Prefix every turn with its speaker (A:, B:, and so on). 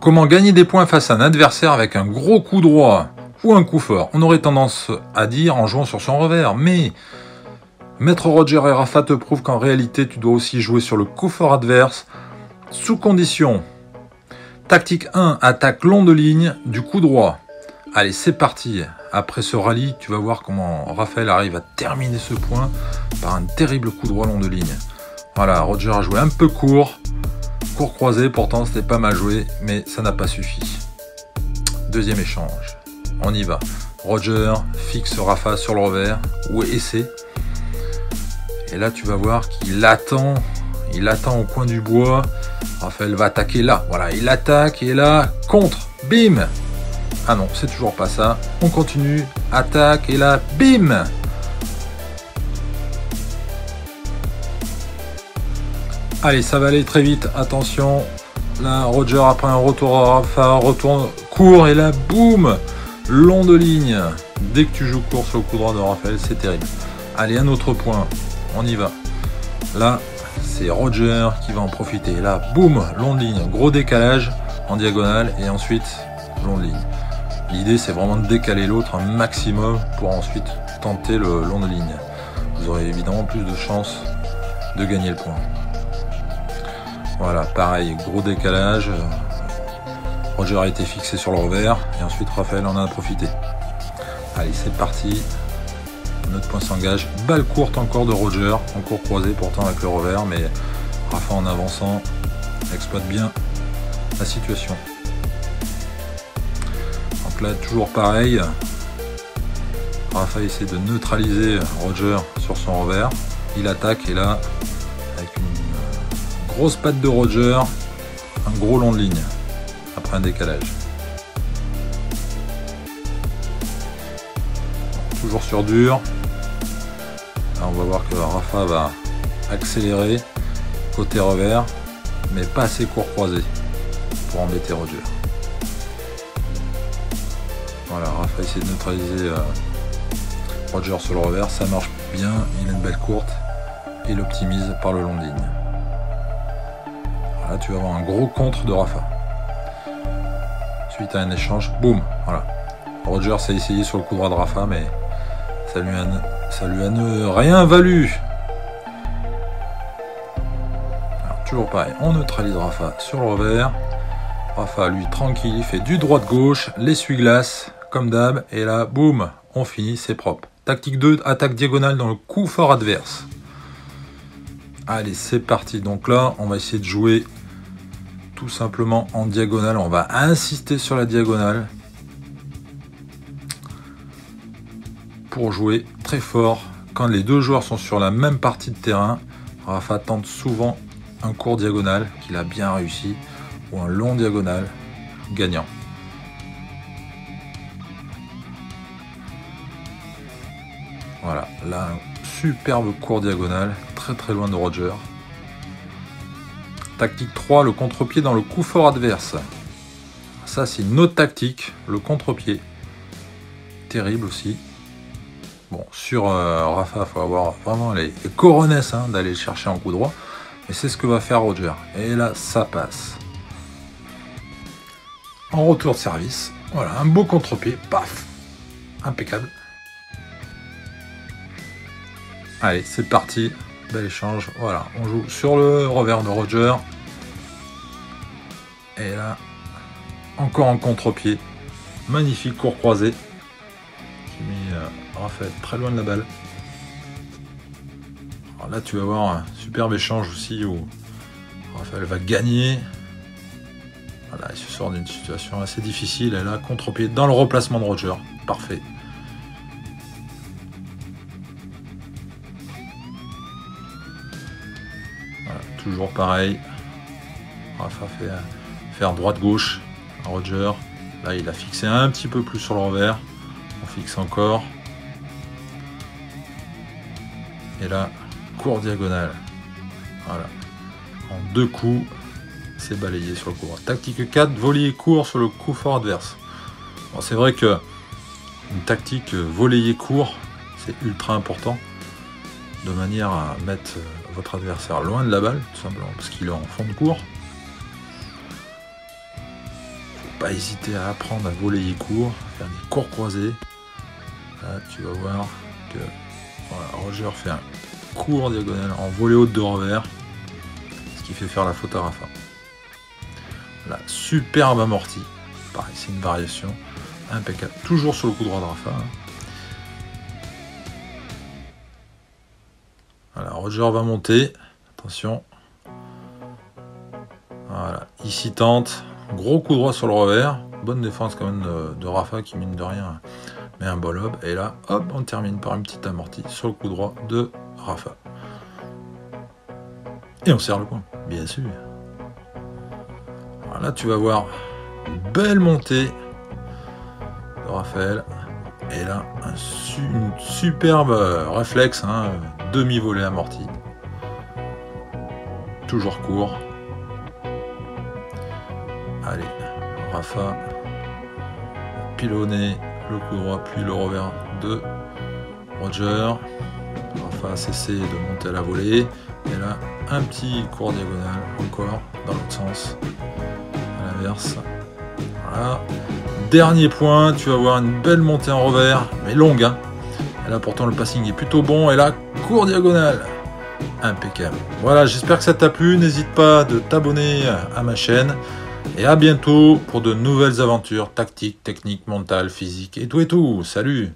A: Comment gagner des points face à un adversaire avec un gros coup droit ou un coup fort? On aurait tendance à dire en jouant sur son revers, mais Maître Roger et Rafa te prouvent qu'en réalité tu dois aussi jouer sur le coup fort adverse, sous condition. Tactique 1, attaque long de ligne du coup droit. Allez, c'est parti. Après ce rallye, tu vas voir comment Raphaël arrive à terminer ce point par un terrible coup droit long de ligne. Voilà, Roger a joué un peu court, court croisé, pourtant c'était pas mal joué, mais ça n'a pas suffi. Deuxième échange, on y va. Roger fixe Rafa sur le revers, ou essai. Et là, tu vas voir qu'il attend, il attend au coin du bois. Raphaël va attaquer là. Voilà, il attaque et là, contre. Bim Ah non, c'est toujours pas ça. On continue. Attaque et là, bim Allez, ça va aller très vite. Attention. Là, Roger, après un retour à Rafa, retourne court et là, boum Long de ligne. Dès que tu joues court sur le coup droit de Raphaël, c'est terrible. Allez, un autre point. On y va. Là, c'est Roger qui va en profiter. Là, boum, long de ligne, gros décalage en diagonale et ensuite long de ligne. L'idée, c'est vraiment de décaler l'autre un maximum pour ensuite tenter le long de ligne. Vous aurez évidemment plus de chances de gagner le point. Voilà, pareil, gros décalage. Roger a été fixé sur le revers et ensuite Raphaël en a profité. Allez, c'est parti. Notre point s'engage. Balle courte encore de Roger, en court croisé pourtant avec le revers, mais Rafa en avançant exploite bien la situation. Donc là, toujours pareil. Rafa essaie de neutraliser Roger sur son revers. Il attaque et là, grosse patte de Roger, un gros long de ligne après un décalage. Toujours sur dur. On va voir que Rafa va accélérer côté revers, mais pas assez court croisé pour embêter Roger. Voilà, Rafa essaie de neutraliser euh, Roger sur le revers, ça marche bien, il a une belle courte, et il optimise par le long de ligne. Là, tu vas avoir un gros contre de Rafa. Suite à un échange, boum, voilà. Roger s'est essayé sur le coup droit de Rafa, mais ça lui a, ça lui a rien valu. Toujours pareil, on neutralise Rafa sur le revers. Rafa, lui, tranquille, il fait du droit-gauche, l'essuie-glace, comme d'hab, et là, boum, on finit, c'est propre. Tactique 2, attaque diagonale dans le coup fort adverse. Allez, c'est parti. Donc là, on va essayer de jouer tout simplement en diagonale. On va insister sur la diagonale pour jouer très fort. Quand les deux joueurs sont sur la même partie de terrain, Rafa tente souvent un court diagonal qu'il a bien réussi ou un long diagonal gagnant. Voilà, là un superbe court diagonal, très très loin de Roger. Tactique 3, le contre-pied dans le coup fort adverse. Ça c'est une autre tactique, le contre-pied. Terrible aussi. Bon, sur euh, Rafa, il faut avoir vraiment les, les coronesses hein, d'aller chercher en coup droit. Mais c'est ce que va faire Roger. Et là, ça passe. En retour de service, voilà, un beau contre-pied, paf Impeccable. Allez, c'est parti. Bel échange. Voilà, on joue sur le revers de Roger. Et là, encore un contre-pied. Magnifique court croisé. Qui met euh, Raphaël très loin de la balle. Alors là, tu vas voir un superbe échange aussi où Raphaël va gagner. Voilà, il se sort d'une situation assez difficile. Et là, contre-pied dans le replacement de Roger. Parfait. Toujours pareil. Rafa fait faire droite-gauche Roger. Là, il a fixé un petit peu plus sur le revers. On fixe encore. Et là, court diagonale. Voilà. En deux coups, c'est balayé sur le coup. Tactique 4, voler court sur le coup fort adverse. c'est vrai que une tactique voler court, c'est ultra important de manière à mettre adversaire loin de la balle, tout simplement, parce qu'il est en fond de cours. pas hésiter à apprendre à voler court, faire des cours croisés. Là, tu vas voir que Roger fait un court diagonal en volée haute de revers, ce qui fait faire la faute à Rafa. La superbe amorti. Pareil, c'est une variation impeccable. Toujours sur le coup droit de Rafa. Hein. Voilà, Roger va monter. Attention. Voilà, ici tente. Gros coup droit sur le revers. Bonne défense quand même de, Rafa qui mine de rien met un bol lob. Et là, hop, on termine par une petite amortie sur le coup droit de Rafa. Et on serre le point, bien sûr. Voilà, tu vas voir une belle montée de Raphaël. Et là, un une superbe réflexe, hein, demi-volée amorti. Toujours court. Allez, Rafa, pilonné, le coup droit, puis le revers de Roger. Rafa a cessé de monter à la volée. Et là, un petit court diagonal encore dans l'autre sens. À l'inverse. Voilà. Dernier point, tu vas voir une belle montée en revers, mais longue. Hein. Et là pourtant le passing est plutôt bon. Et là, court diagonal. Impeccable. Voilà, j'espère que ça t'a plu. N'hésite pas de t'abonner à ma chaîne. Et à bientôt pour de nouvelles aventures tactiques, techniques, mentales, physiques et tout et tout. Salut